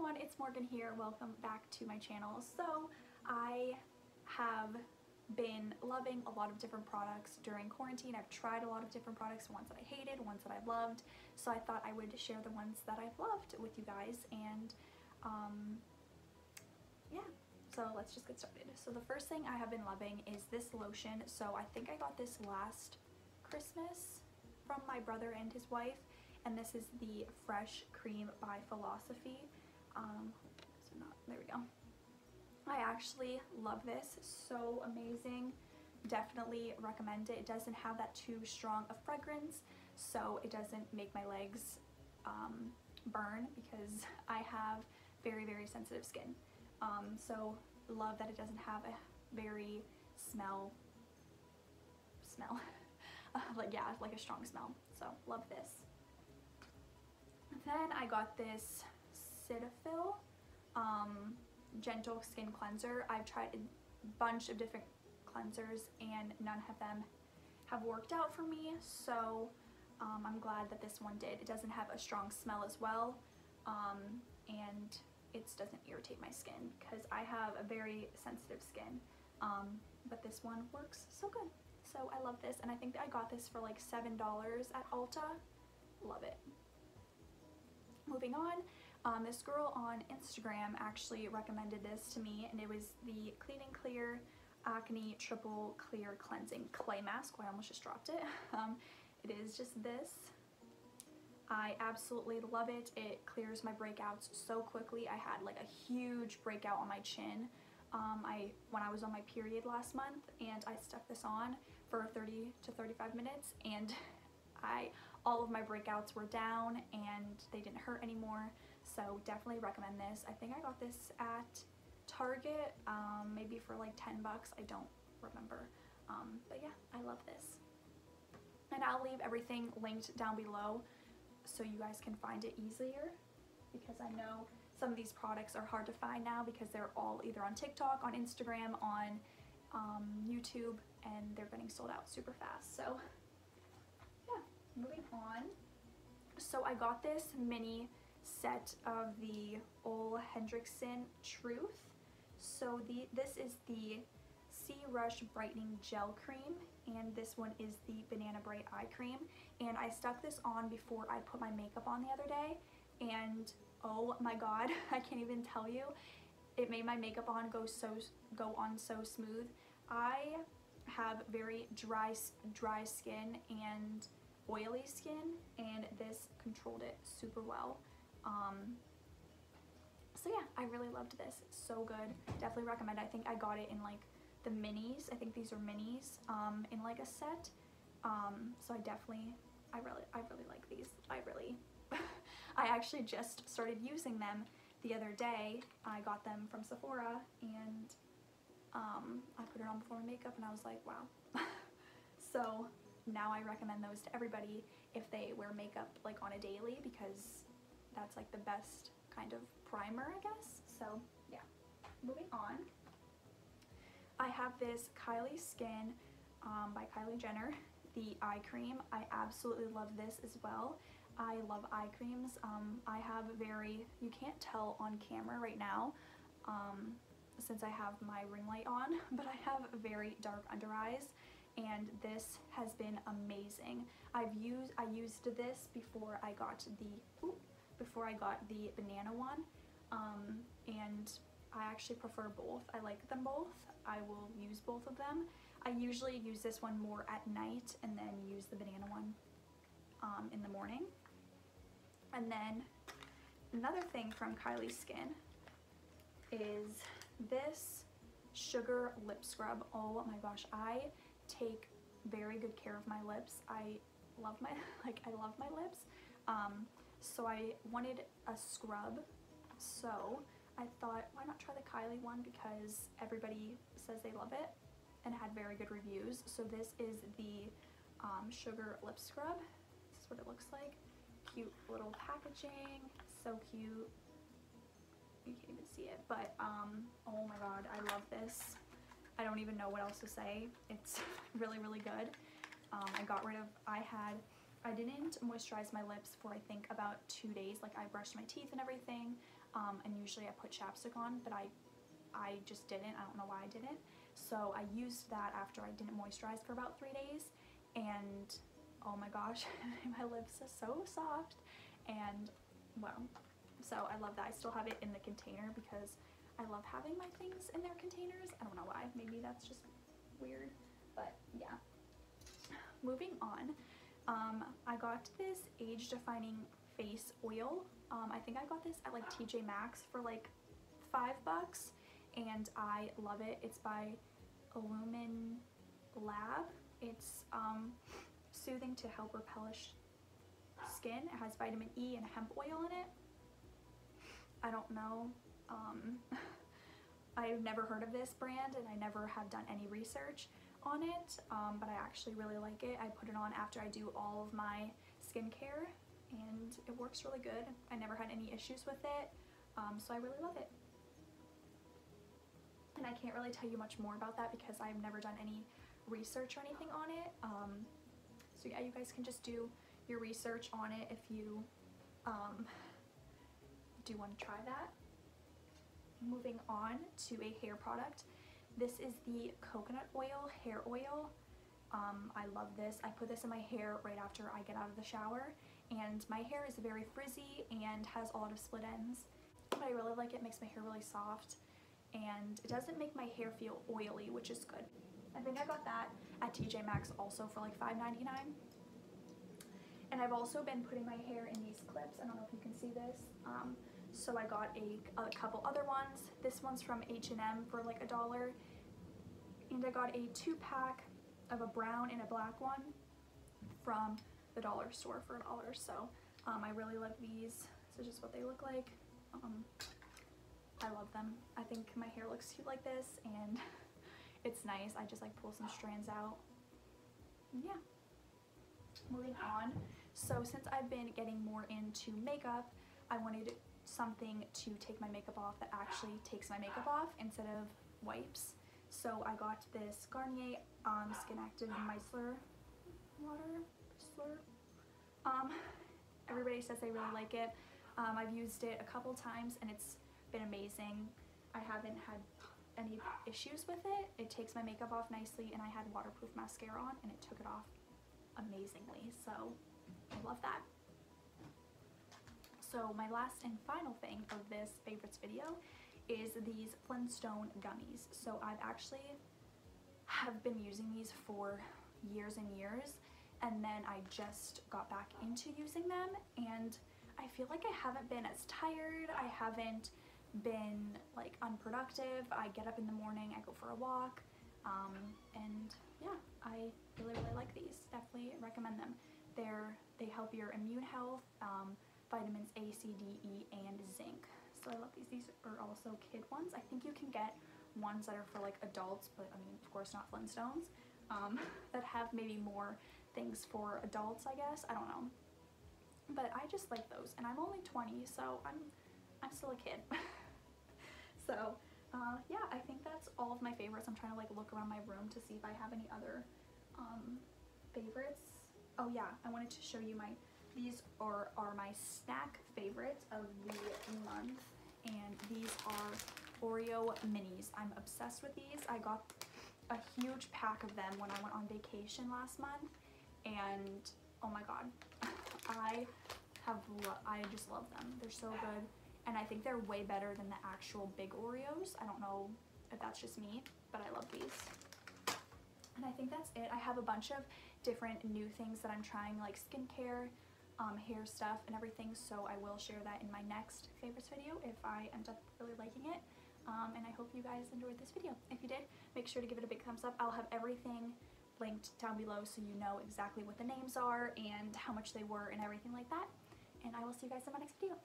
everyone, it's Morgan here. Welcome back to my channel. So I have been loving a lot of different products during quarantine. I've tried a lot of different products, ones that I hated, ones that I've loved. So I thought I would share the ones that I've loved with you guys and um, yeah, so let's just get started. So the first thing I have been loving is this lotion. So I think I got this last Christmas from my brother and his wife and this is the Fresh Cream by Philosophy. Um, so not, there we go. I actually love this, so amazing. Definitely recommend it. It doesn't have that too strong of fragrance, so it doesn't make my legs um, burn because I have very, very sensitive skin. Um, so love that it doesn't have a very smell, smell, like yeah, like a strong smell. So love this. Then I got this Cetaphil um, Gentle Skin Cleanser. I've tried a bunch of different cleansers and none of them have worked out for me. So um, I'm glad that this one did. It doesn't have a strong smell as well. Um, and it doesn't irritate my skin because I have a very sensitive skin. Um, but this one works so good. So I love this and I think I got this for like $7 at Ulta. Love it. Moving on, um, this girl on Instagram actually recommended this to me and it was the Clean and Clear Acne Triple Clear Cleansing Clay Mask. Oh, I almost just dropped it. Um, it is just this. I absolutely love it. It clears my breakouts so quickly. I had like a huge breakout on my chin um, I when I was on my period last month and I stuck this on for 30 to 35 minutes and I all of my breakouts were down and they didn't hurt anymore. So definitely recommend this. I think I got this at Target, um, maybe for like 10 bucks. I don't remember. Um, but yeah, I love this. And I'll leave everything linked down below so you guys can find it easier because I know some of these products are hard to find now because they're all either on TikTok, on Instagram, on um, YouTube, and they're getting sold out super fast. So yeah, moving on. So I got this mini set of the Ole Henriksen Truth. So the this is the C-Rush Brightening Gel Cream and this one is the Banana Bright Eye Cream and I stuck this on before I put my makeup on the other day and oh my god I can't even tell you it made my makeup on go so go on so smooth I have very dry dry skin and oily skin and this controlled it super well. Um, so yeah, I really loved this. So good. Definitely recommend. I think I got it in like the minis. I think these are minis um, in like a set. Um, so I definitely, I really, I really like these. I really, I actually just started using them the other day. I got them from Sephora and um, I put it on before my makeup and I was like, wow. so now I recommend those to everybody if they wear makeup like on a daily because that's like the best kind of primer I guess. So yeah moving on. I have this Kylie Skin um, by Kylie Jenner the eye cream. I absolutely love this as well. I love eye creams. Um, I have very you can't tell on camera right now um, since I have my ring light on but I have very dark under eyes and this has been amazing. I've used I used this before I got the ooh, before I got the banana one um, and I actually prefer both. I like them both. I will use both of them. I usually use this one more at night and then use the banana one um, in the morning. And then another thing from Kylie Skin is this sugar lip scrub. Oh my gosh, I take very good care of my lips. I love my, like I love my lips. Um, so I wanted a scrub. So I thought, why not try the Kylie one because everybody says they love it and had very good reviews. So this is the um, Sugar Lip Scrub. This is what it looks like. Cute little packaging, so cute. You can't even see it, but um, oh my god, I love this. I don't even know what else to say. It's really, really good. Um, I got rid of, I had, I didn't moisturize my lips for I think about two days. Like I brushed my teeth and everything. um, and usually I put chapstick on, but I, I just didn't. I don't know why I didn't. So I used that after I didn't moisturize for about three days, and oh my gosh, my lips are so soft, and well, so I love that. I still have it in the container because I love having my things in their containers. I don't know why. Maybe that's just weird, but yeah. Moving on, um, I got this age-defining face oil. Um, I think I got this at like TJ Maxx for like five bucks, and I love it. It's by Illumine Lab. It's um, soothing to help repellish skin. It has vitamin E and hemp oil in it. I don't know. Um, I've never heard of this brand and I never have done any research on it, um, but I actually really like it. I put it on after I do all of my skincare and it works really good. I never had any issues with it, um, so I really love it. And I can't really tell you much more about that because I've never done any research or anything on it. Um, so yeah, you guys can just do your research on it if you um, do want to try that. Moving on to a hair product. This is the coconut oil hair oil. Um, I love this. I put this in my hair right after I get out of the shower and my hair is very frizzy and has a lot of split ends. But I really like it, it makes my hair really soft and it doesn't make my hair feel oily, which is good. I think I got that at TJ Maxx also for like $5.99. And I've also been putting my hair in these clips. I don't know if you can see this. Um, so I got a, a couple other ones. This one's from H&M for like a dollar. And I got a two pack of a brown and a black one from the dollar store for a dollar. So um, I really love these. This is just what they look like. Um, I love them. I think my hair looks cute like this and it's nice. I just like pull some strands out. Yeah. Moving on. So since I've been getting more into makeup, I wanted something to take my makeup off that actually takes my makeup off instead of wipes. So I got this Garnier um, Skin Active Micellar water. Micellar. Um, everybody says they really like it. Um, I've used it a couple times and it's been amazing. I haven't had any issues with it. It takes my makeup off nicely and I had waterproof mascara on and it took it off amazingly. So I love that. So my last and final thing of this favorites video is these Flintstone gummies. So I've actually have been using these for years and years and then I just got back into using them and I feel like I haven't been as tired. I haven't been like unproductive. I get up in the morning, I go for a walk, um, and yeah, I really, really like these. Definitely recommend them. They're, they help your immune health, um, vitamins A, C, D, E, and zinc. So I love these. These are also kid ones. I think you can get ones that are for like adults, but I mean, of course not Flintstones, um, that have maybe more things for adults, I guess. I don't know. But I just like those, and I'm only 20, so I'm, I'm still a kid. so uh, yeah, I think that's all of my favorites. I'm trying to like look around my room to see if I have any other um, favorites. Oh yeah, I wanted to show you my, these are, are my snack favorites of the month. And these are Oreo minis. I'm obsessed with these. I got a huge pack of them when I went on vacation last month. And oh my god, I have, I just love them. They're so good and I think they're way better than the actual big Oreos. I don't know if that's just me, but I love these. And I think that's it. I have a bunch of different new things that I'm trying, like skincare, um, hair stuff, and everything, so I will share that in my next favorites video if I end up really liking it. Um, and I hope you guys enjoyed this video. If you did, make sure to give it a big thumbs up. I'll have everything linked down below so you know exactly what the names are and how much they were and everything like that. And I will see you guys in my next video.